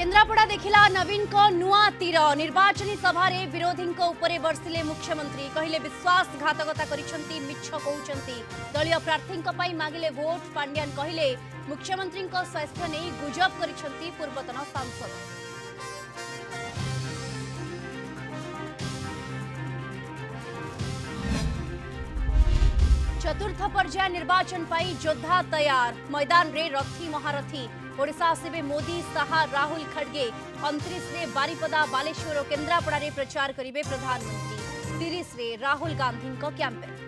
କେନ୍ଦ୍ରାପଡ଼ା ଦେଖିଲା ନବୀନଙ୍କ ନୂଆ ତୀର ନିର୍ବାଚନୀ ସଭାରେ ବିରୋଧୀଙ୍କ ଉପରେ ବର୍ଷିଲେ ମୁଖ୍ୟମନ୍ତ୍ରୀ କହିଲେ ବିଶ୍ୱାସଘାତକତା କରିଛନ୍ତି ମିଛ କହୁଛନ୍ତି ଦଳୀୟ ପ୍ରାର୍ଥୀଙ୍କ ପାଇଁ ମାଗିଲେ ଭୋଟ୍ ପାଣ୍ଡିଆନ୍ କହିଲେ ମୁଖ୍ୟମନ୍ତ୍ରୀଙ୍କ ସ୍ୱାସ୍ଥ୍ୟ ନେଇ ଗୁଜବ କରିଛନ୍ତି ପୂର୍ବତନ ସାଂସଦ चतुर्थ पर्याय निर्वाचन योद्धा तैयार मैदान रे रथी महारथी ओडा आसबे मोदी शाह राहुल खड़गे अंतरीश से बारिपदा बालेश्वर और केन्द्रापड़े प्रचार करेंगे प्रधानमंत्री तीस राहुल गांधी कैंपेन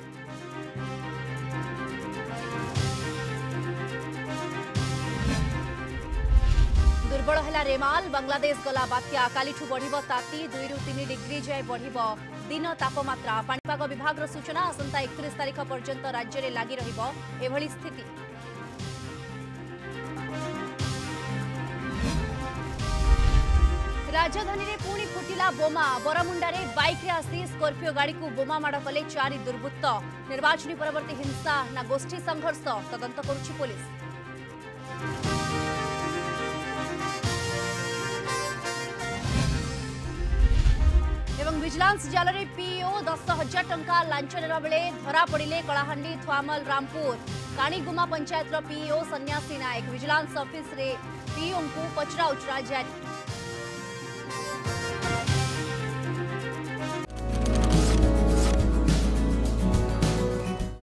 दुर्बल है रेमाल बंगलादेश गला बात्या कालीठू बढ़ी दुई रु तीन डिग्री जाए बढ़ दिन तापम्रा पापाग विभाग सूचना आसंता एक तारिख पर्यंत राज्य में लग स्थिति राजधानी में पुणि फुटला बोमा बरमुंडे बैक्रे आसी स्कर्पिओ गाड़ी को बोमा माड़ कले चारि दुर्वृत्त निर्वाचन परवर्त हिंसा ना गोष्ठी संघर्ष तदंत तो कर पुलिस ଭିଜିଲାନ୍ସ ଜାଲରେ ପିଇଓ ଦଶ ହଜାର ଟଙ୍କା ଲାଞ୍ଚ ନେବାବେଳେ ଧରାପଡ଼ିଲେ କଳାହାଣ୍ଡି ଥ୍ୱାମଲ ରାମପୁର କାଣିଗୁମା ପଞ୍ଚାୟତର ପିଇଓ ସନ୍ନ୍ୟାସୀ ନାୟକ ଭିଜିଲାନ୍ସ ଅଫିସରେ ପିଇଓଙ୍କୁ ପଚରାଉଚରା ଜାରି